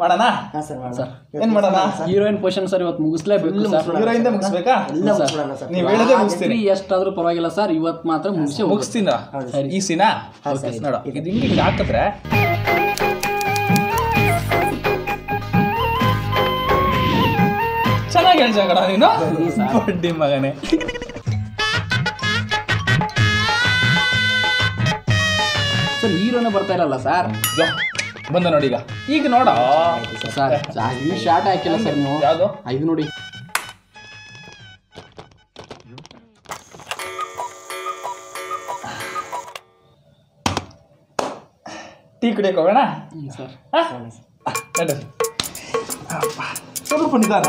ಮಾಡೋಣ? ಹಾಂ ಸರ್ ಮಾಡೋಣ. ಏನ್ ಮಾಡೋಣ? Heroine sir. ಇವತ್ತು ಮುಗಿಸ್ಲೇಬೇಕು ಸರ್. ಹೀರೋಯಿಂದ ಮುಗಿಸ್ಬೇಕಾ? ಎಲ್ಲ ಮುಗಿಸ್ಬಿಡೋಣ ಸರ್. ನೀವ್ ಹೇಳಿದ್ರೆ ಮುಗಿಸ್ತೀನಿ. ಎಷ್ಟಾದ್ರೂ ಪರವಾಗಿಲ್ಲ ಸರ್. ಇವತ್ತು ಮಾತ್ರ ಮುಗಿಸಿ. ಮುಗಿಸ್ತೀನ? ಈ ಸೀನಾ? ಹಾಂ ಸರ್. ನೋಡು. ಇದು. ಹಿಂಗೆ ಹಿಂಗೆ ಹಾಕಿದ್ರೆ ಚೆನ್ನಾಗಿ ಹೇಳ್ಸ ಕಣ ನೀನು? ಬಡ್ಡಿ ಮಗನೇ. ಸರ್ ಹೀರೋನೇ ಬರ್ತಾ ಇರಲ್ಲ ಸರ್. ಬಂದ ನೋಡಿ ಈಗ. ಈಗ ನೋಡ. ಸರ್ ಈ ಶಾರ್ಟ್ ಹಾಕಿಲ್ಲ ಸರ್ ನೀವು. ಯಾವುದು? ಇದು ನೋಡಿ. ಟೀ ಕುಡಿಯಕ್ಕೆ ಹೋಗೋಣ? ಹ್ಮ್, ಸರ್. ಸ್ವಲ್ಪ ನಿಧಾನ.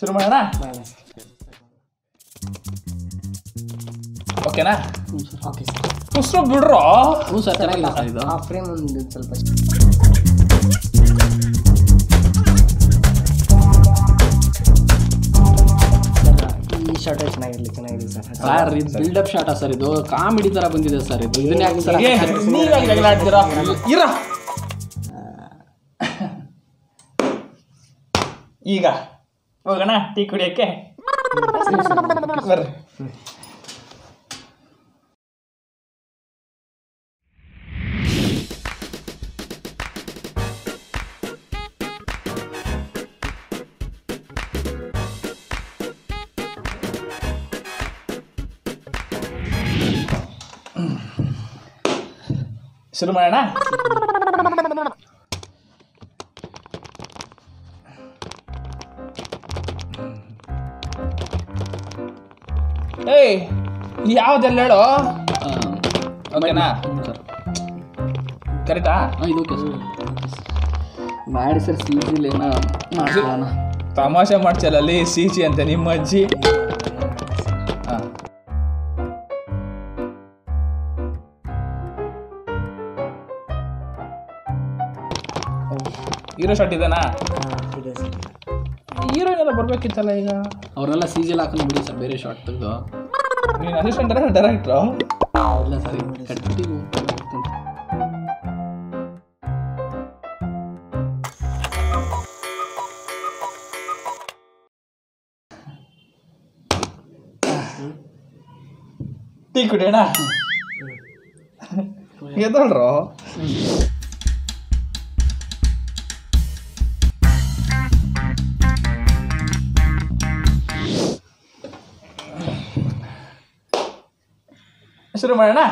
ಶುರು ಮಾಡೋಣ? ಓಕೆನಾ? Okay sir. ಬಿಡ್ರೋ? ಹ್ಞೂ ಸರ್ ಚೆನ್ನಾಗಿಲ್ಲ ಸರ್ ಇದು. ಆ ಫ್ರೇಮ್ ಒಂದು ಸ್ವಲ್ಪ ಈ ಶಾರ್ಟ್ ಚೆನ್ನಾಗಿರಲಿ ಚೆನ್ನಾಗಿದೆ ಸರ್. ಸರ್ ಇದು ಬಿಲ್ಡಪ್ ಶಾರ್ಟಾ ಸರ್ ಇದು? ಕಾಮಿಡಿ ತರ ಬಂದಿದೆ ಸರ್ ಇದು. ಇದನ್ನ ಸರ್ ಏ, ಜಗಳ ಆಡ್ತೀರಾ? ಇರ. ಈಗ ಹೋಗೋಣ ಟೀ ಕುಡಿಯಕ್ಕೆ. ಬರ್ರಿ. ಶುರು ಮಾಡೋಣ? ಯಾವ್ದೆಲ್ಲ ಹೇಳು? ಓಕೆನಾ? ಸರ್ ಕರೆಕ್ಟಾ ಹಾಂ ಇದು ಓಕೆ ಸರ್. ಮಾಡಿ ಸರ್ ಏನೋ ಮಾಡ್ಕೊಳ್ಳೋಣ ತಮಾಷೆ ಮಾಡ್ಸಲ್ಲ ಸಿ ಜಿ ಅಂತ ನಿಮ್ಮ ಅಜ್ಜಿ. ಹಾ. ಹೀರೋ ಶಾಟ್ ಇದೇನಾ? ಹೀರೋಯಿನ್ ಎಲ್ಲ ಬರ್ಬೇಕಿತ್ತಲ್ಲ ಈಗ? ಅವ್ರನ್ನೆಲ್ಲ ಸೀಜಿಲ್ ಹಾಕೊಂಡು ಬಿಡಿ ಸರ್ ಬೇರೆ ಶಾರ್ಟ್ ತೆಗೆದು. ನೀನು ಅಸಿಸ್ಟೆಂಟ್ ಡೈರೆಕ್ಟ್ರು ಇಲ್ಲ ಸರ್ ಕಟ್ಟಿ ಟೀ ಕುಡಿಯೋಣ ಎದಳ್ರು ಶುರು ಮಾಡೋಣ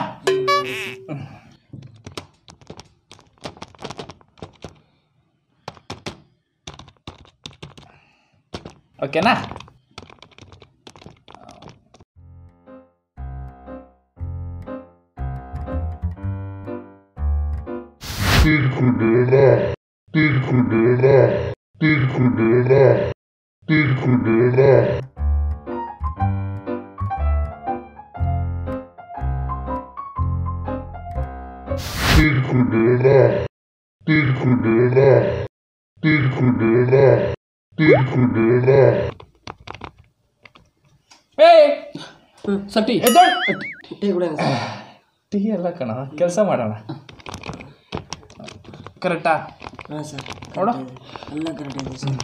ಓಕೆನಾ Circulela, circulela, circulela, circulela. ಏಯ್ ಸಟಿ ಎದ್ದೋಳ್ ಟೀ ಕುಡಿಯೋಣ ಸರ್ ಟೀ ಎಲ್ಲ ಕಣ ಕೆಲಸ ಮಾಡೋಣ ಕರೆಕ್ಟಾ ಹಾಂ ಸರ್ ನೋಡು. ಎಲ್ಲ ಕರೆಕ್ಟ್ ಇದೆ ಸರ್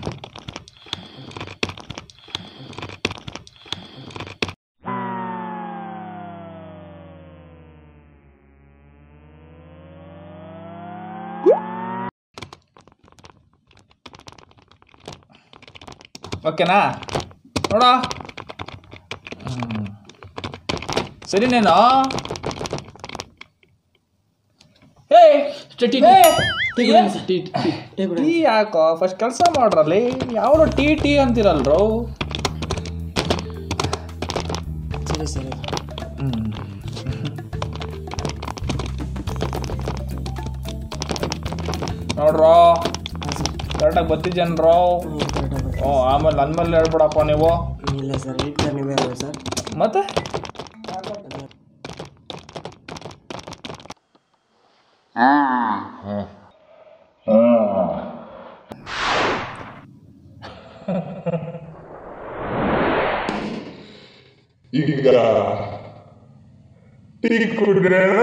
ಓಕೆನಾ? ನೋಡ. ಸರಿ ನೇನು. ಟಿ ಏ, ಯಾಕೋ? ಫಸ್ಟ್ ಕೆಲಸ ಮಾಡ್ರಲ್ಲಿ. ಯಾವ್ದು ಟೀ ಟೀ ಅಂತಿರಲ್ರು? ಸರಿ ಸರಿ. ನೋಡ್ರೋ. ಕರೆಕ್ಟಾಗಿ ಬರ್ತಿದ್ದೇನ್ರೋ ಹ್ಞೂ ಆಮೇಲೆ ನನ್ನ ಮೇಲೆ ಹೇಳ್ಬಿಡಪ್ಪ ನೀವು. ಇಲ್ಲ ಸರ್ ಇಟ್ಟು ನೀವೇ ಅಲ್ವಾ ಸರ್. ಮತ್ತೆ? ಈಗ ಟೀ ಕುಡಿದ್ರೇನ?